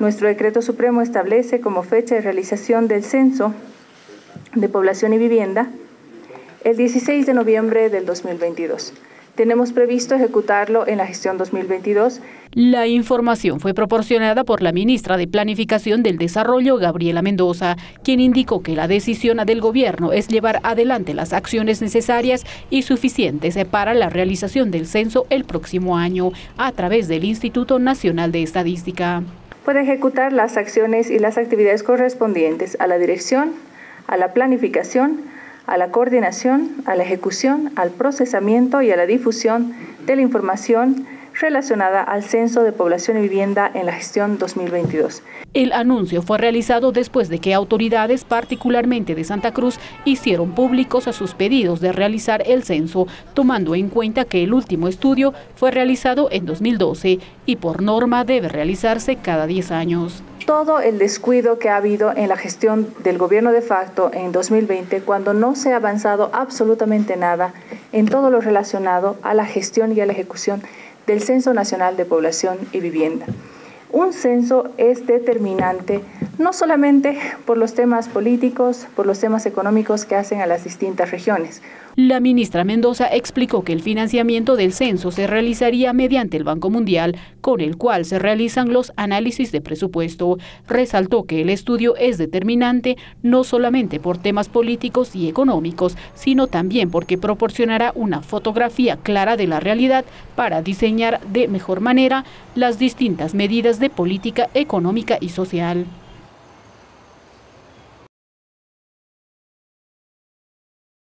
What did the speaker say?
nuestro decreto supremo establece como fecha de realización del censo de población y vivienda el 16 de noviembre del 2022. Tenemos previsto ejecutarlo en la gestión 2022. La información fue proporcionada por la ministra de Planificación del Desarrollo, Gabriela Mendoza, quien indicó que la decisión del gobierno es llevar adelante las acciones necesarias y suficientes para la realización del censo el próximo año a través del Instituto Nacional de Estadística. Puede ejecutar las acciones y las actividades correspondientes a la dirección, a la planificación, a la coordinación, a la ejecución, al procesamiento y a la difusión de la información relacionada al Censo de Población y Vivienda en la gestión 2022. El anuncio fue realizado después de que autoridades, particularmente de Santa Cruz, hicieron públicos a sus pedidos de realizar el censo, tomando en cuenta que el último estudio fue realizado en 2012 y por norma debe realizarse cada 10 años todo el descuido que ha habido en la gestión del gobierno de facto en 2020, cuando no se ha avanzado absolutamente nada en todo lo relacionado a la gestión y a la ejecución del Censo Nacional de Población y Vivienda. Un censo es determinante no solamente por los temas políticos, por los temas económicos que hacen a las distintas regiones. La ministra Mendoza explicó que el financiamiento del censo se realizaría mediante el Banco Mundial, con el cual se realizan los análisis de presupuesto. Resaltó que el estudio es determinante no solamente por temas políticos y económicos, sino también porque proporcionará una fotografía clara de la realidad para diseñar de mejor manera las distintas medidas de política económica y social.